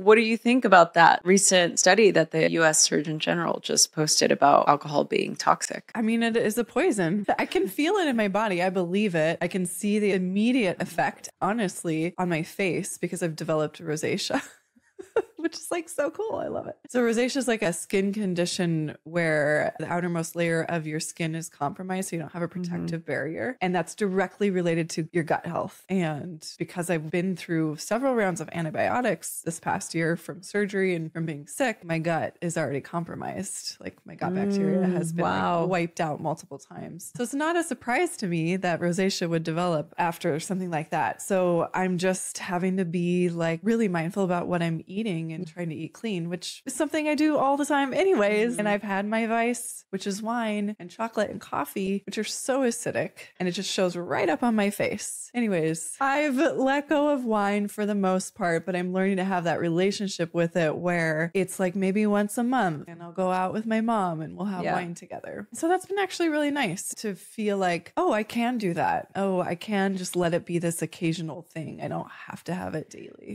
What do you think about that recent study that the US Surgeon General just posted about alcohol being toxic? I mean, it is a poison. I can feel it in my body. I believe it. I can see the immediate effect, honestly, on my face because I've developed rosacea. which is like so cool. I love it. So rosacea is like a skin condition where the outermost layer of your skin is compromised, so you don't have a Mm-hmm. protective barrier, and that's directly related to your gut health. And because I've been through several rounds of antibiotics this past year from surgery and from being sick, my gut is already compromised. Like my gut bacteria has been like, wiped out multiple times. So it's not a surprise to me that rosacea would develop after something like that. So I'm just having to be like really mindful about what I'm eating and trying to eat clean, which is something I do all the time anyways. And mm-hmm. I've had my vice, which is wine and chocolate and coffee, which are so acidic and it just shows right up on my face. Anyways, I've let go of wine for the most part, but I'm learning to have that relationship with it where it's like maybe once a month and I'll go out with my mom and we'll have Yeah. wine together. So that's been actually really nice to feel like, oh, I can do that. Oh, I can just let it be this occasional thing. I don't have to have it daily.